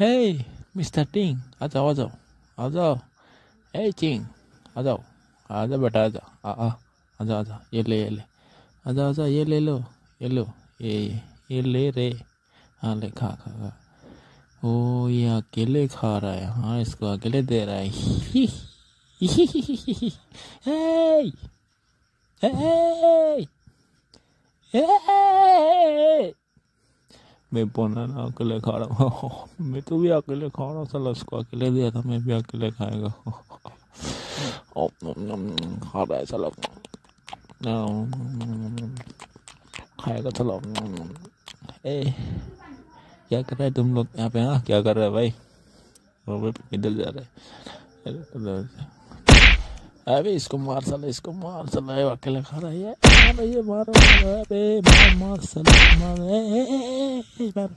हे mister टिंग आ जाओ आ जाओ आ जाओ हे चिंग आ जाओ आ जाओ बेटा आ जाओ आ आ आ जाओ आ जाओ ये ले ये ले। आ जाओ आ जाओ ये ले लो, ये लो, ये ये ले रे। हाँ ले, खा खा खा। ओ, ये अकेले खा रहा है। हाँ इसको अकेले दे रहा ही। ही, हे हे हे मैं बोला ना, अकेले खा रहा हूँ। मैं तो भी अकेले खा रहा साला उसको अकेले दिया था, मैं भी अकेले खाएगा। खा रहा है साला। खाएगा साला। ए, क्या कर रहे तुम लोग यहाँ पे हाँ? क्या कर रहे भाई? वो इधर जा रहे हैं। अबे इसको मार साला, इसको मार साला, ये अकेले खा रहा है मारो ये मारो अबे मार मार साला मार।